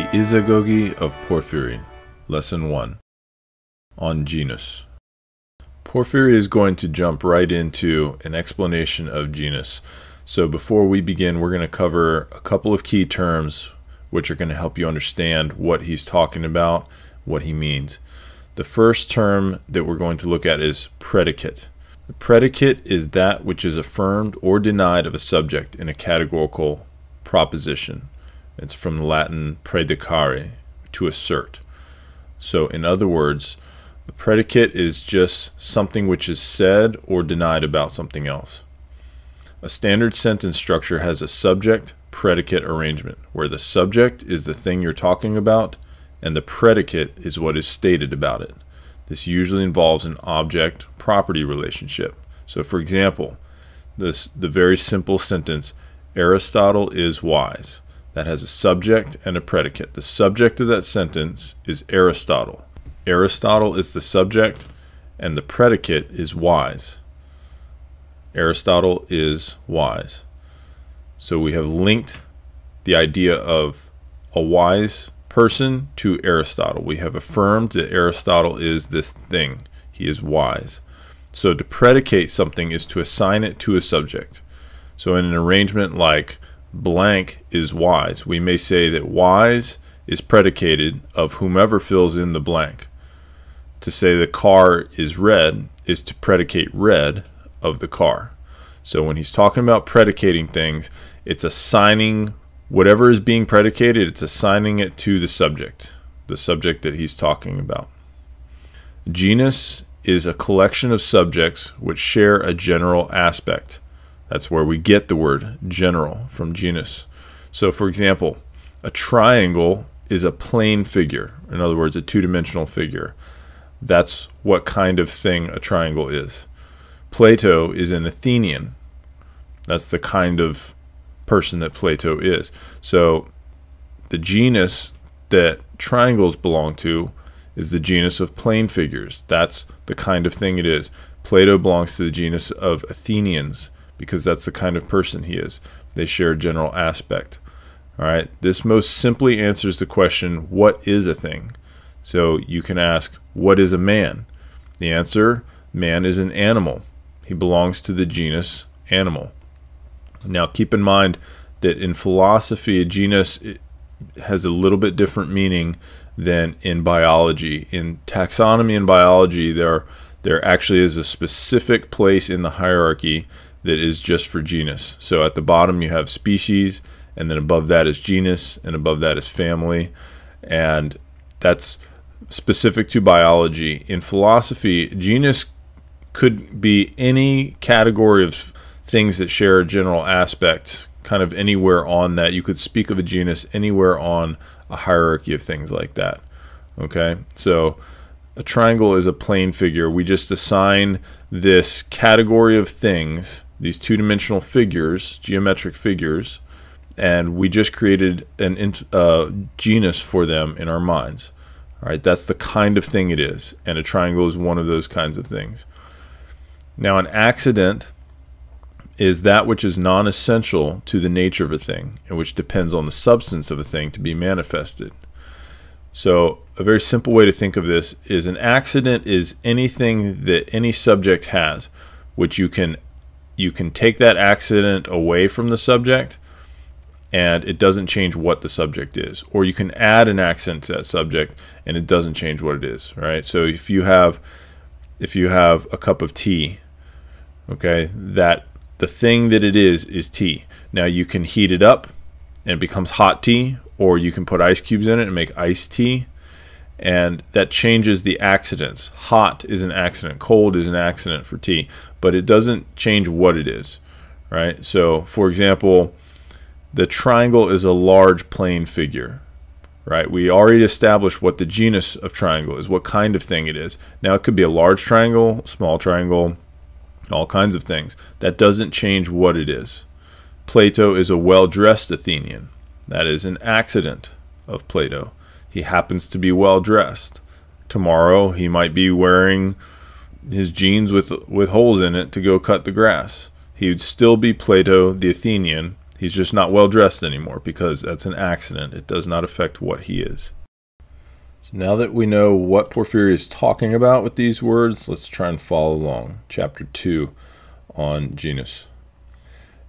The Isagoge of Porphyry, Lesson 1 On Genus. Porphyry is going to jump right into an explanation of genus. So before we begin, we're going to cover a couple of key terms which are going to help you understand what he's talking about, what he means. The first term that we're going to look at is predicate. The predicate is that which is affirmed or denied of a subject in a categorical proposition. It's from the Latin predicare, to assert. So, in other words, a predicate is just something which is said or denied about something else. A standard sentence structure has a subject predicate arrangement, where the subject is the thing you're talking about and the predicate is what is stated about it. This usually involves an object property relationship. So, for example, this the very simple sentence Aristotle is wise. That has a subject and a predicate. The subject of that sentence is Aristotle. Aristotle is the subject, and the predicate is wise. Aristotle is wise. So we have linked the idea of a wise person to Aristotle. We have affirmed that Aristotle is this thing, he is wise. So to predicate something is to assign it to a subject. So in an arrangement like blank is wise, we may say that wise is predicated of whomever fills in the blank. To say the car is red is to predicate red of the car. So when he's talking about predicating things, it's assigning whatever is being predicated, it's assigning it to the subject, the subject that he's talking about. Genus is a collection of subjects which share a general aspect. That's where we get the word general from genus. So, for example, a triangle is a plane figure, in other words, a two dimensional figure. That's what kind of thing a triangle is. Plato is an Athenian. That's the kind of person that Plato is. So the genus that triangles belong to is the genus of plane figures. That's the kind of thing it is. Plato belongs to the genus of Athenians because that's the kind of person he is. They share a general aspect. All right. This most simply answers the question, what is a thing? So you can ask, what is a man? The answer, man is an animal. He belongs to the genus animal. Now, keep in mind that in philosophy, a genus has a little bit different meaning than in biology. In taxonomy and biology, there there actually is a specific place in the hierarchy that is just for genus. So at the bottom you have species, and then above that is genus, and above that is family, and that's specific to biology. In philosophy, genus could be any category of things that share a general aspect kind of anywhere on that. You could speak of a genus anywhere on a hierarchy of things like that. Okay, so a triangle is a plane figure. We just assign this category of things, these two dimensional figures, geometric figures, and we just created an uh, genus for them in our minds. All right, that's the kind of thing it is, and a triangle is one of those kinds of things. Now, an accident is that which is non essential to the nature of a thing and which depends on the substance of a thing to be manifested. So, a very simple way to think of this is an accident is anything that any subject has, which you can you can take that accident away from the subject and it doesn't change what the subject is or you can add an accent to that subject and it doesn't change what it is right so if you have if you have a cup of tea okay that the thing that it is is tea. Now you can heat it up and it becomes hot tea, or you can put ice cubes in it and make iced tea. And that changes the accidents. Hot is an accident, cold is an accident for tea, but it doesn't change what it is, right? So, for example, the triangle is a large plane figure, right? We already established what the genus of triangle is, what kind of thing it is. Now, it could be a large triangle, small triangle, all kinds of things. That doesn't change what it is. Plato is a well dressed Athenian. That is an accident of Plato. He happens to be well dressed. Tomorrow he might be wearing his jeans with with holes in it to go cut the grass. He would still be Plato the Athenian. He's just not well dressed anymore because that's an accident. It does not affect what he is. So now that we know what Porphyry is talking about with these words, let's try and follow along. Chapter 2 on genus.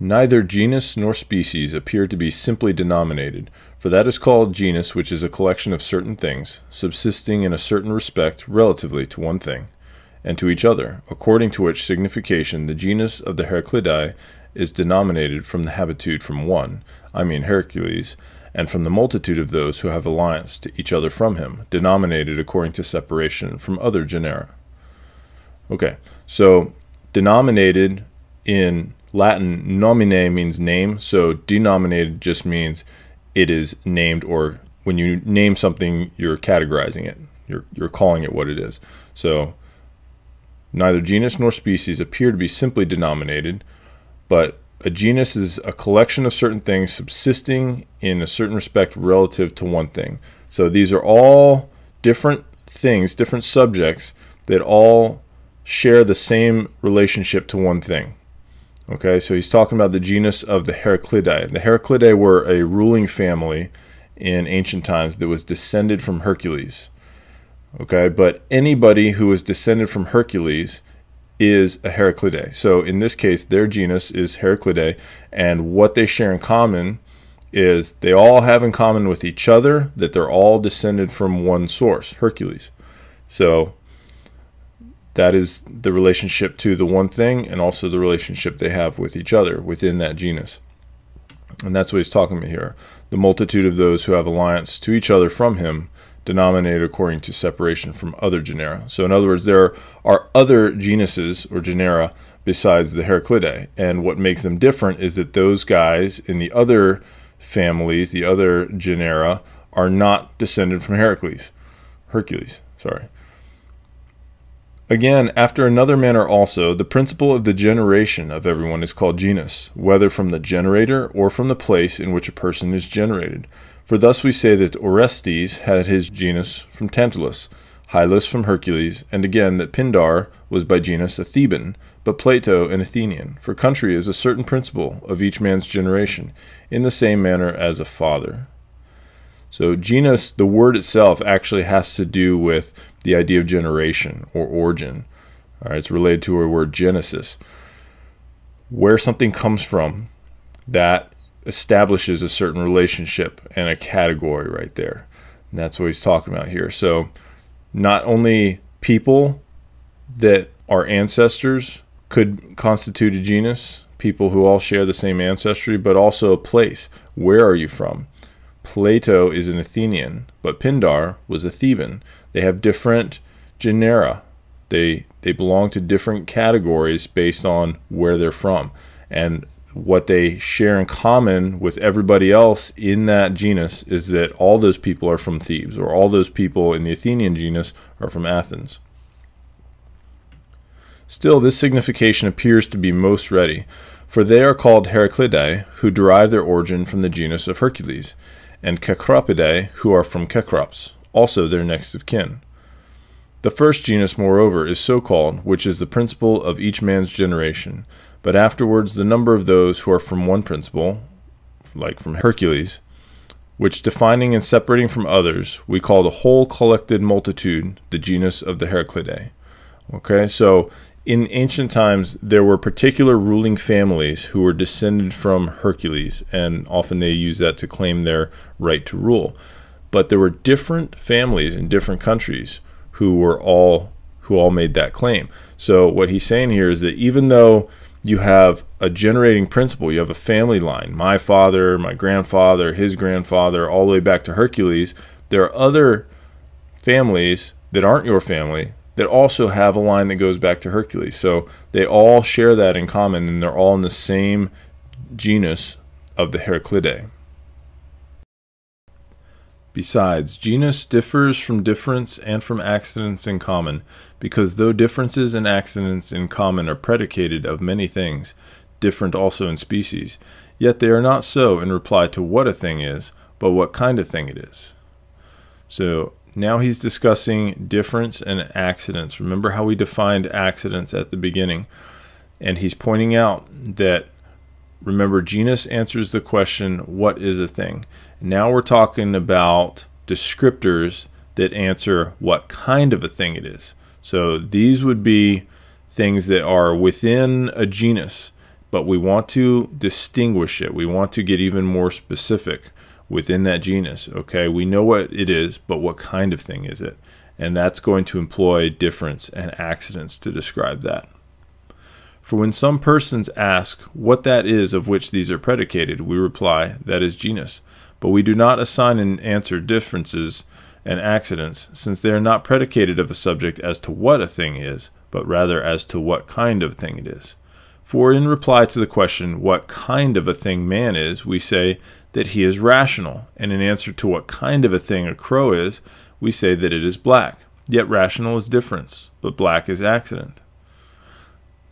Neither genus nor species appear to be simply denominated, for that is called genus which is a collection of certain things, subsisting in a certain respect relatively to one thing, and to each other, according to which signification the genus of the Heraclidae is denominated from the habitude from one, I mean Hercules, and from the multitude of those who have alliance to each other from him, denominated according to separation from other genera. Okay, so denominated in Latin, nomine means name, so denominated just means it is named, or when you name something, you're categorizing it, you're, you're calling it what it is. So neither genus nor species appear to be simply denominated, but a genus is a collection of certain things subsisting in a certain respect relative to one thing. So these are all different things, different subjects that all share the same relationship to one thing. Okay, so he's talking about the genus of the Heraclidae. The Heraclidae were a ruling family in ancient times that was descended from Hercules. Okay, but anybody who is descended from Hercules is a Heraclidae. So in this case, their genus is Heraclidae, and what they share in common is they all have in common with each other that they're all descended from one source, Hercules. So that is the relationship to the one thing and also the relationship they have with each other within that genus. And that's what he's talking about here. The multitude of those who have alliance to each other from him denominated according to separation from other genera. So, in other words, there are other genuses or genera besides the Heraclidae, and what makes them different is that those guys in the other families, the other genera, are not descended from Heracles. Hercules, sorry. Again, after another manner also, the principle of the generation of everyone is called genus, whether from the generator or from the place in which a person is generated. For thus we say that Orestes had his genus from Tantalus, Hylas from Hercules, and again that Pindar was by genus a Theban, but Plato an Athenian. For country is a certain principle of each man's generation, in the same manner as a father. So, genus, the word itself, actually has to do with the idea of generation or origin. All right, it's related to a word genesis, where something comes from that establishes a certain relationship and a category right there. And that's what he's talking about here. So, not only people that are ancestors could constitute a genus, people who all share the same ancestry, but also a place. Where are you from? Plato is an Athenian, but Pindar was a Theban. They have different genera. They they belong to different categories based on where they're from. And what they share in common with everybody else in that genus is that all those people are from Thebes, or all those people in the Athenian genus are from Athens. Still, this signification appears to be most ready, for they are called Heraclidae, who derive their origin from the genus of Hercules, and Cecropidae, who are from Cecrops, also their next of kin. The first genus, moreover, is so called, which is the principle of each man's generation, but afterwards, the number of those who are from one principle, like from Hercules, which defining and separating from others, we call the whole collected multitude the genus of the Heraclidae. Okay, so in ancient times, there were particular ruling families who were descended from Hercules, and often they use that to claim their right to rule. But there were different families in different countries who were all who all made that claim. So what he's saying here is that even though you have a generating principle. You have a family line. My father, my grandfather, his grandfather, all the way back to Hercules. There are other families that aren't your family that also have a line that goes back to Hercules. So they all share that in common and they're all in the same genus of the Heraclidae. Besides, genus differs from difference and from accidents in common, because though differences and accidents in common are predicated of many things, different also in species, yet they are not so in reply to what a thing is, but what kind of thing it is. So now he's discussing difference and accidents. Remember how we defined accidents at the beginning, and he's pointing out that remember, genus answers the question, what is a thing? Now we're talking about descriptors that answer what kind of a thing it is. So these would be things that are within a genus, but we want to distinguish it. We want to get even more specific within that genus. Okay, we know what it is, but what kind of thing is it? And that's going to employ difference and accidents to describe that. For when some persons ask what that is of which these are predicated, we reply, that is genus. But we do not assign and answer differences and accidents, since they are not predicated of a subject as to what a thing is, but rather as to what kind of thing it is. For in reply to the question, what kind of a thing man is, we say that he is rational, and in answer to what kind of a thing a crow is, we say that it is black. Yet rational is difference, but black is accident.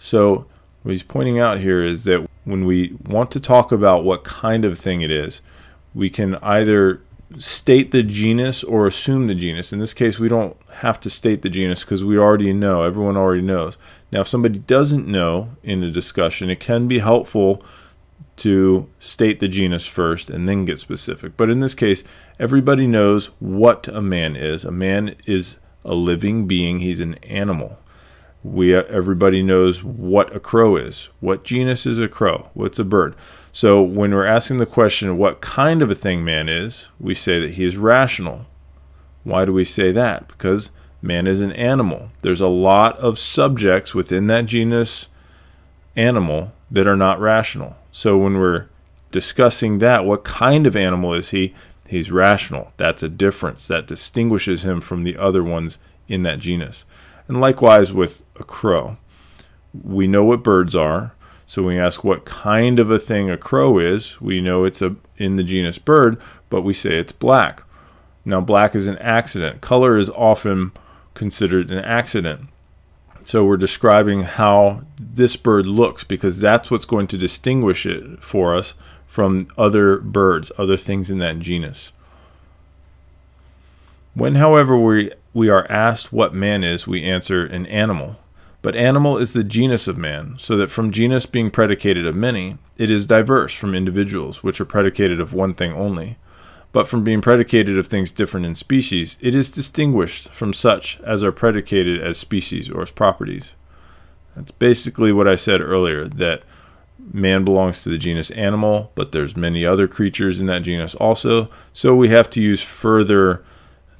So, what he's pointing out here is that when we want to talk about what kind of thing it is, we can either state the genus or assume the genus. In this case, we don't have to state the genus because we already know, everyone already knows. Now, if somebody doesn't know in a discussion, it can be helpful to state the genus first and then get specific. But in this case, everybody knows what a man is. A man is a living being, he's an animal. We everybody knows what a crow is. What genus is a crow? What's a bird? So when we're asking the question what kind of a thing man is, we say that he is rational. Why do we say that? Because man is an animal. There's a lot of subjects within that genus animal that are not rational. So when we're discussing that, what kind of animal is he? He's rational. That's a difference that distinguishes him from the other ones in that genus. And likewise with a crow. We know what birds are. So we ask what kind of a thing a crow is, we know it's a in the genus bird, but we say it's black. Now black is an accident. Color is often considered an accident. So we're describing how this bird looks because that's what's going to distinguish it for us from other birds, other things in that genus. When, however, we, we are asked what man is, we answer an animal. But animal is the genus of man, so that from genus being predicated of many, it is diverse from individuals, which are predicated of one thing only but from being predicated of things different in species, it is distinguished from such as are predicated as species or as properties. That's basically what I said earlier that man belongs to the genus animal, but there's many other creatures in that genus also. So we have to use further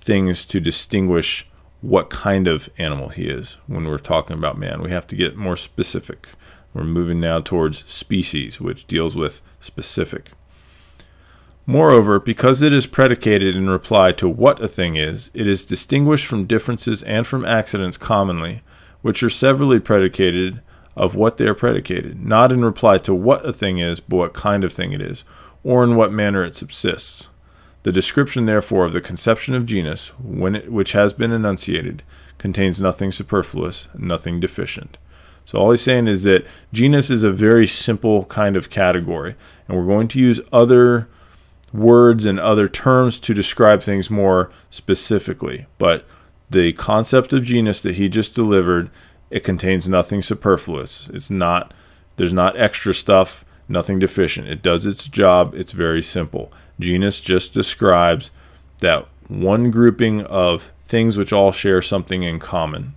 things to distinguish what kind of animal he is when we're talking about man. We have to get more specific. We're moving now towards species, which deals with specific. Moreover, because it is predicated in reply to what a thing is, it is distinguished from differences and from accidents commonly, which are severally predicated of what they are predicated, not in reply to what a thing is, but what kind of thing it is, or in what manner it subsists. The description, therefore, of the conception of genus, when it, which has been enunciated, contains nothing superfluous, nothing deficient. So all he's saying is that genus is a very simple kind of category, and we're going to use other words and other terms to describe things more specifically. But the concept of genus that he just delivered, it contains nothing superfluous. It's not there's not extra stuff, nothing deficient. It does its job. It's very simple. Genus just describes that one grouping of things which all share something in common.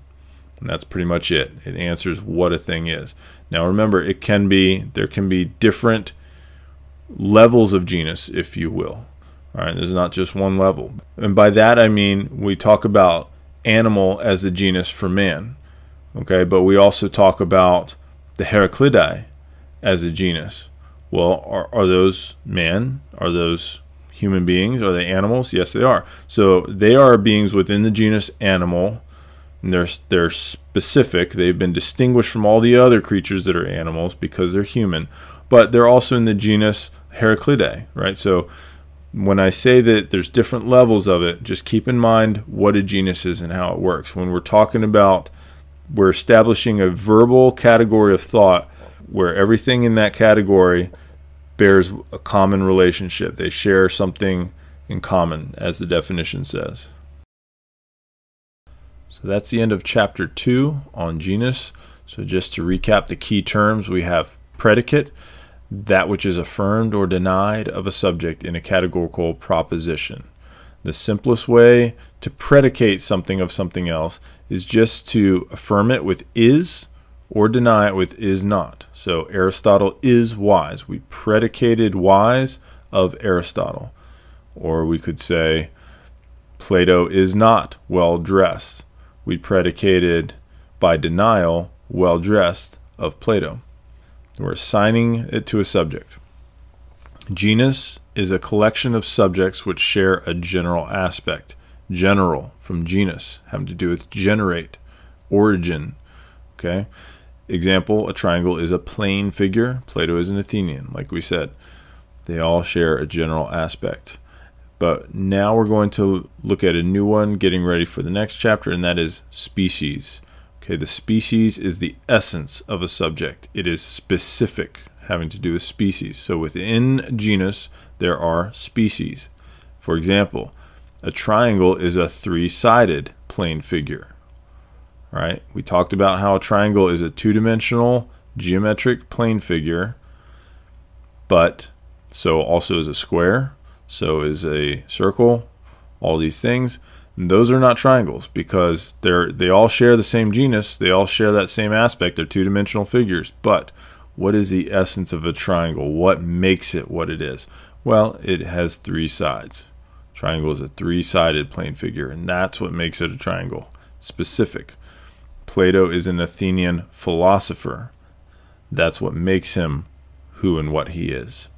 And that's pretty much it. It answers what a thing is. Now remember, it can be there can be different levels of genus, if you will. All right, there's not just one level. And by that I mean we talk about animal as a genus for man. Okay, but we also talk about the Heraclidae as a genus. Well, are, are those man? Are those human beings? Are they animals? Yes, they are. So they are beings within the genus animal. And they're, they're specific. They've been distinguished from all the other creatures that are animals because they're human but they're also in the genus Heraclidae, right? So when I say that there's different levels of it, just keep in mind what a genus is and how it works. When we're talking about, we're establishing a verbal category of thought where everything in that category bears a common relationship. They share something in common, as the definition says. So that's the end of chapter two on genus. So just to recap the key terms, we have predicate, that which is affirmed or denied of a subject in a categorical proposition. The simplest way to predicate something of something else is just to affirm it with is or deny it with is not. So Aristotle is wise. We predicated wise of Aristotle. Or we could say Plato is not well dressed. We predicated by denial well dressed of Plato. We're assigning it to a subject. Genus is a collection of subjects which share a general aspect. General from genus, having to do with generate, origin. Okay. Example, a triangle is a plane figure. Plato is an Athenian, like we said. They all share a general aspect. But now we're going to look at a new one, getting ready for the next chapter, and that is species. Okay, the species is the essence of a subject. It is specific, having to do with species. So within genus, there are species. For example, a triangle is a three-sided plane figure. Right? We talked about how a triangle is a two-dimensional geometric plane figure, but so also is a square, so is a circle, all these things. And those are not triangles because they're they all share the same genus, they all share that same aspect, they're two-dimensional figures, but what is the essence of a triangle? What makes it what it is? Well, it has three sides. Triangle is a three-sided plane figure, and that's what makes it a triangle. Specific. Plato is an Athenian philosopher. That's what makes him who and what he is.